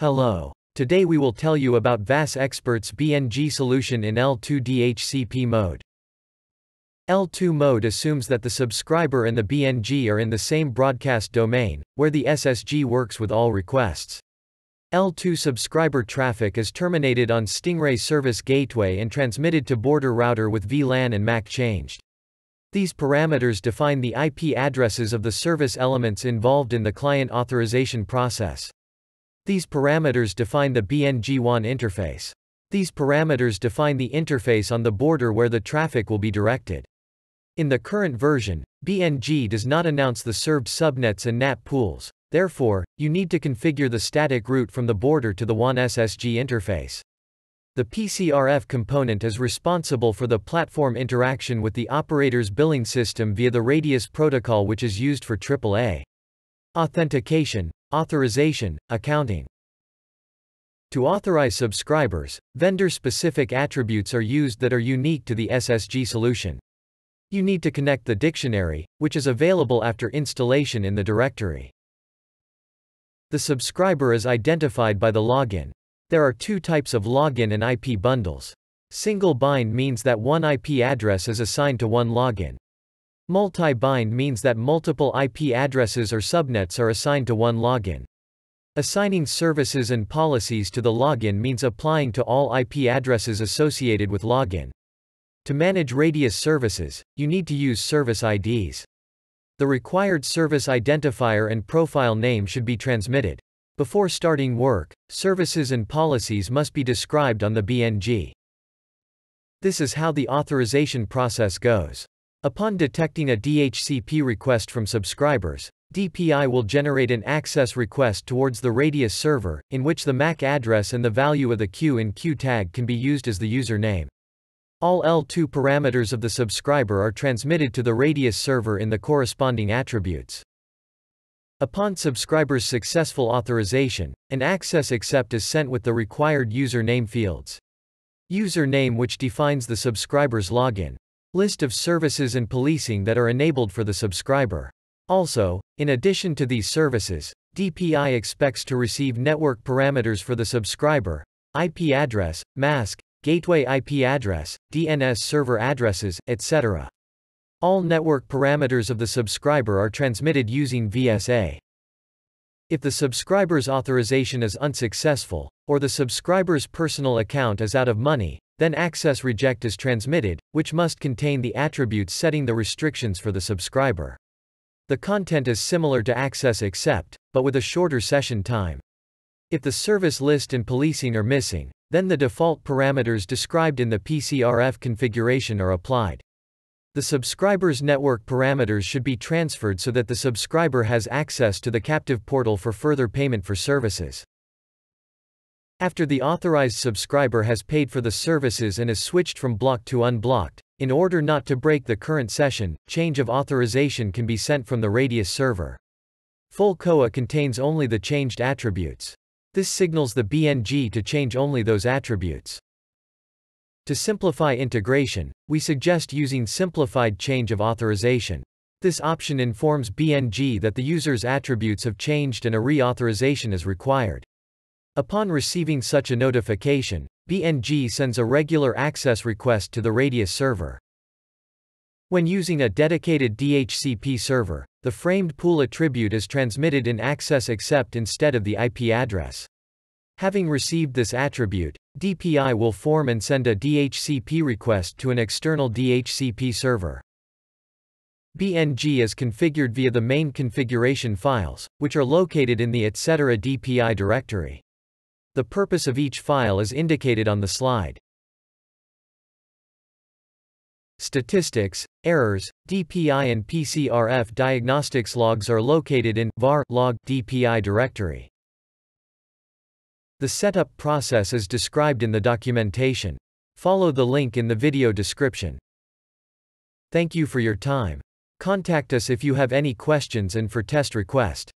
Hello. Today we will tell you about VAS Experts' BNG solution in L2 DHCP mode. L2 mode assumes that the subscriber and the BNG are in the same broadcast domain, where the SSG works with all requests. L2 subscriber traffic is terminated on Stingray Service Gateway and transmitted to border router with VLAN and MAC changed. These parameters define the IP addresses of the service elements involved in the client authorization process. These parameters define the BNG1 interface. These parameters define the interface on the border where the traffic will be directed. In the current version, BNG does not announce the served subnets and NAT pools, therefore, you need to configure the static route from the border to the WAN SSG interface. The PCRF component is responsible for the platform interaction with the operator's billing system via the Radius protocol which is used for AAA. Authentication, Authorization, accounting. To authorize subscribers, vendor-specific attributes are used that are unique to the SSG solution. You need to connect the dictionary, which is available after installation in the directory. The subscriber is identified by the login. There are two types of login and IP bundles. Single bind means that one IP address is assigned to one login. Multi-bind means that multiple IP addresses or subnets are assigned to one login. Assigning services and policies to the login means applying to all IP addresses associated with login. To manage Radius services, you need to use service IDs. The required service identifier and profile name should be transmitted. Before starting work, services and policies must be described on the BNG. This is how the authorization process goes. Upon detecting a DHCP request from subscribers, DPI will generate an access request towards the Radius server, in which the MAC address and the value of the Q-in-Q tag can be used as the username. All L2 parameters of the subscriber are transmitted to the Radius server in the corresponding attributes. Upon subscriber's successful authorization, an access accept is sent with the required username fields. Username which defines the subscriber's login. List of services and policing that are enabled for the subscriber. Also, in addition to these services, DPI expects to receive network parameters for the subscriber, IP address, mask, gateway IP address, DNS server addresses, etc. All network parameters of the subscriber are transmitted using VSA. If the subscriber's authorization is unsuccessful, or the subscriber's personal account is out of money, then access reject is transmitted, which must contain the attributes setting the restrictions for the subscriber. The content is similar to access accept, but with a shorter session time. If the service list and policing are missing, then the default parameters described in the PCRF configuration are applied. The subscriber's network parameters should be transferred so that the subscriber has access to the captive portal for further payment for services. After the authorized subscriber has paid for the services and is switched from blocked to unblocked, in order not to break the current session, change of authorization can be sent from the Radius server. Full COA contains only the changed attributes. This signals the BNG to change only those attributes. To simplify integration, we suggest using simplified change of authorization. This option informs BNG that the user's attributes have changed and a reauthorization is required. Upon receiving such a notification, BNG sends a regular access request to the Radius server. When using a dedicated DHCP server, the framed pool attribute is transmitted in access accept instead of the IP address. Having received this attribute, DPI will form and send a DHCP request to an external DHCP server. BNG is configured via the main configuration files, which are located in the etc. DPI directory. The purpose of each file is indicated on the slide. Statistics, errors, DPI and PCRF diagnostics logs are located in var log DPI directory. The setup process is described in the documentation. Follow the link in the video description. Thank you for your time. Contact us if you have any questions and for test request.